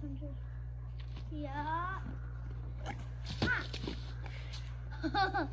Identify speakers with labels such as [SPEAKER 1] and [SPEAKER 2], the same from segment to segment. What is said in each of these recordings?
[SPEAKER 1] 同志。呀！啊！哈哈。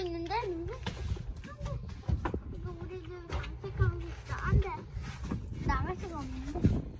[SPEAKER 1] 있는데? 안 돼. 이거 우리들 장식하고 있어. 안 돼. 나갈 수가 없는데.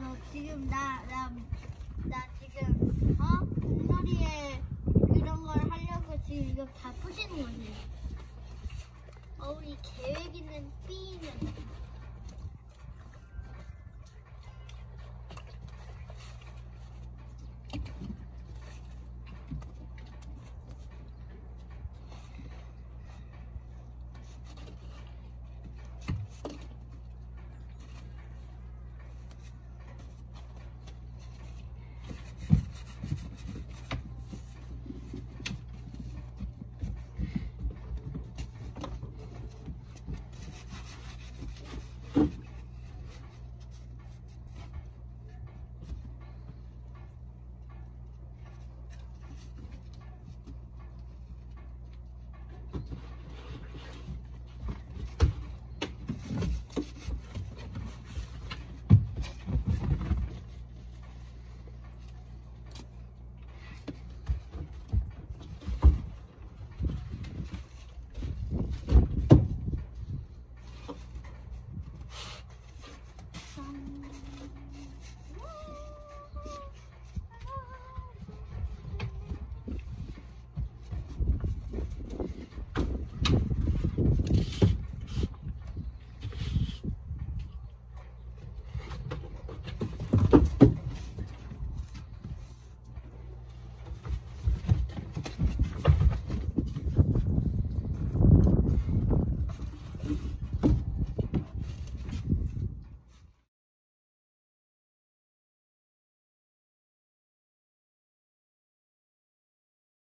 [SPEAKER 1] 너 지금 나, 나, 나 지금, 어? 공놀이에 그런 걸 하려고 지금 이거 다 부시는 거지. 어, 우리 계획 있는 B는.